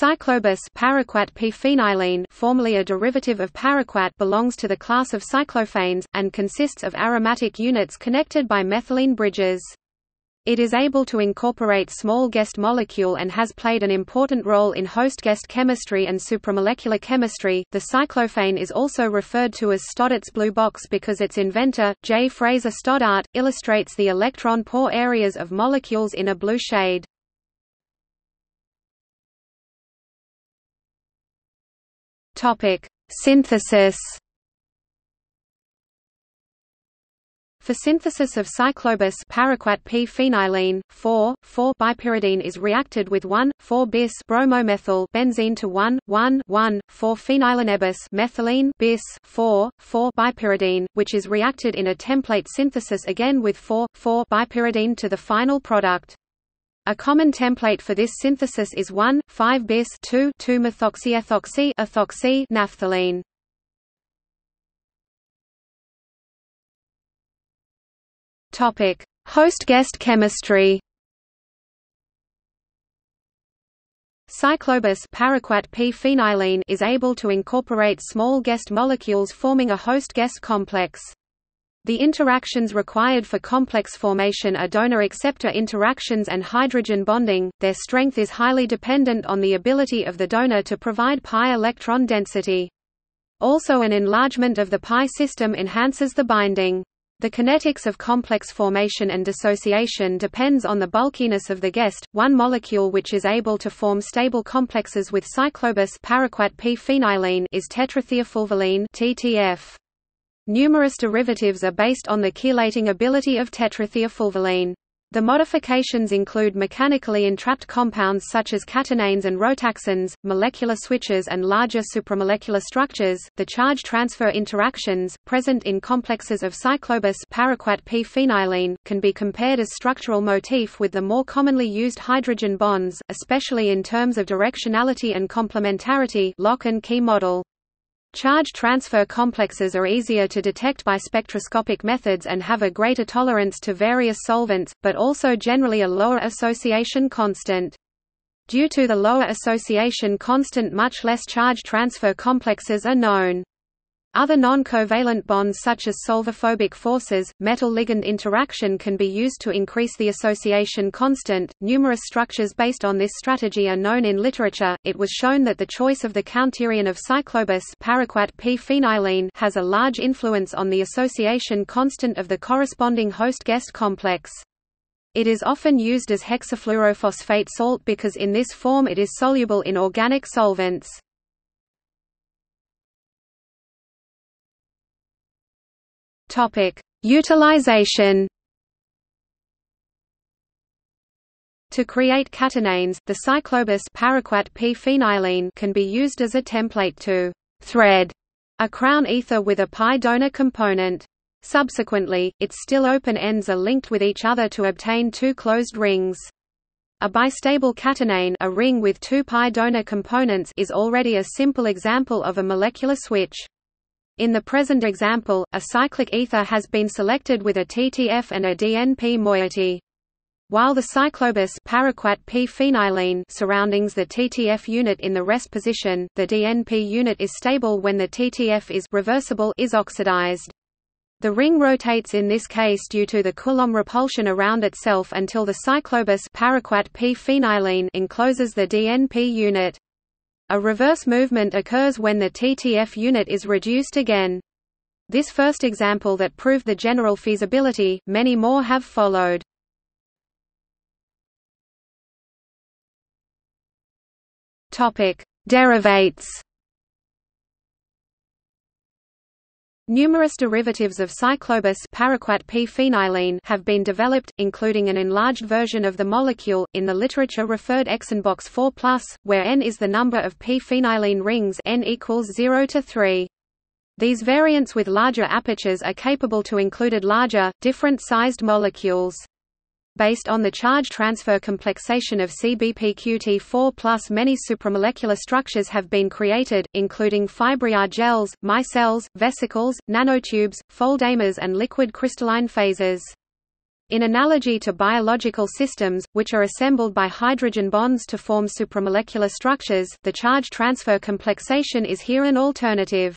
Cyclobis paraquat formerly a derivative of paraquat belongs to the class of cyclophanes, and consists of aromatic units connected by methylene bridges. It is able to incorporate small guest molecule and has played an important role in host guest chemistry and supramolecular chemistry. The cyclophane is also referred to as Stoddart's blue box because its inventor, J. Fraser Stoddart, illustrates the electron pore areas of molecules in a blue shade. Topic: Synthesis. For synthesis of cyclobis paraquat p-phenylene, 4,4-bipyridine is reacted with 1,4-bis bromomethyl benzene to 1,1,1,4-phenylenebis methylene bis 4,4-bipyridine, which is reacted in a template synthesis again with 4,4-bipyridine to the final product. A common template for this synthesis is 1,5-bis 2,2-methoxyethoxy ethoxy naphthalene. Topic: Host-guest chemistry. Cyclobis paraquat p-phenylene is able to incorporate small guest molecules forming a host-guest complex. The interactions required for complex formation are donor-acceptor interactions and hydrogen bonding. Their strength is highly dependent on the ability of the donor to provide pi electron density. Also an enlargement of the pi system enhances the binding. The kinetics of complex formation and dissociation depends on the bulkiness of the guest. One molecule which is able to form stable complexes with cyclobis paraquat p-phenylene is tetrathiafulvalene (TTF). Numerous derivatives are based on the chelating ability of tetrathiafulvalene. The modifications include mechanically entrapped compounds such as catenanes and rotaxanes, molecular switches and larger supramolecular structures. The charge transfer interactions, present in complexes of cyclobis paraquat p-phenylene, can be compared as structural motif with the more commonly used hydrogen bonds, especially in terms of directionality and complementarity lock and key model. Charge transfer complexes are easier to detect by spectroscopic methods and have a greater tolerance to various solvents, but also generally a lower association constant. Due to the lower association constant much less charge transfer complexes are known. Other non-covalent bonds such as solvophobic forces, metal-ligand interaction can be used to increase the association constant. Numerous structures based on this strategy are known in literature. It was shown that the choice of the counterion of cyclobis paraquat p-phenylene has a large influence on the association constant of the corresponding host-guest complex. It is often used as hexafluorophosphate salt because in this form it is soluble in organic solvents. Topic: Utilization. To create catenanes, the cyclobis paraquat p-phenylene can be used as a template to thread a crown ether with a pi donor component. Subsequently, its still open ends are linked with each other to obtain two closed rings. A bistable catenane a ring with two pi donor components is already a simple example of a molecular switch. In the present example, a cyclic ether has been selected with a TTF and a DNP moiety. While the cyclobis paraquat p-phenylene surroundings the TTF unit in the rest position, the DNP unit is stable when the TTF is reversible is oxidized. The ring rotates in this case due to the Coulomb repulsion around itself until the cyclobis paraquat p-phenylene encloses the DNP unit. A reverse movement occurs when the TTF unit is reduced again. This first example that proved the general feasibility, many more have followed. Topic: Derivates. Numerous derivatives of cyclobis p-phenylene have been developed, including an enlarged version of the molecule, in the literature referred ExnBox 4+, where N is the number of p-phenylene rings N equals 0 to 3. These variants with larger apertures are capable to included larger, different-sized molecules based on the charge transfer complexation of CBPQT4 plus many supramolecular structures have been created, including fibrillar gels, micelles, vesicles, nanotubes, foldamers and liquid crystalline phases. In analogy to biological systems, which are assembled by hydrogen bonds to form supramolecular structures, the charge transfer complexation is here an alternative.